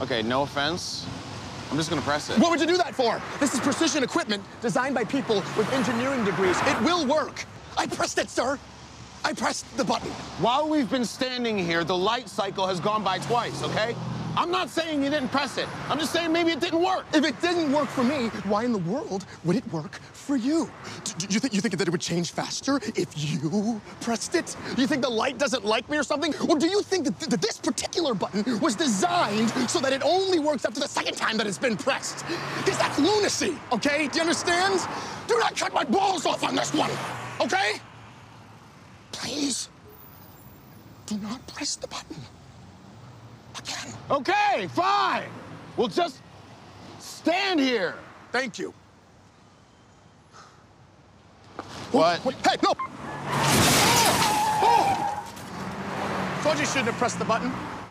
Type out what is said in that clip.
Okay, no offense. I'm just gonna press it. What would you do that for? This is precision equipment designed by people with engineering degrees. It will work. I pressed it, sir. I pressed the button. While we've been standing here, the light cycle has gone by twice, okay? I'm not saying you didn't press it. I'm just saying maybe it didn't work. If it didn't work for me, why in the world would it work for you? Do you think you think that it would change faster if you pressed it? Do You think the light doesn't like me or something? Or do you think that, th that this particular button was designed so that it only works after the second time that it's been pressed? Because that's lunacy, okay? Do you understand? Do not cut my balls off on this one, okay? Please, do not press the button. Okay, fine. We'll just stand here. Thank you. What? Wait, hey, no! Oh! oh! Told you you shouldn't have pressed the button.